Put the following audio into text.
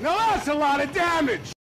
Now that's a lot of damage!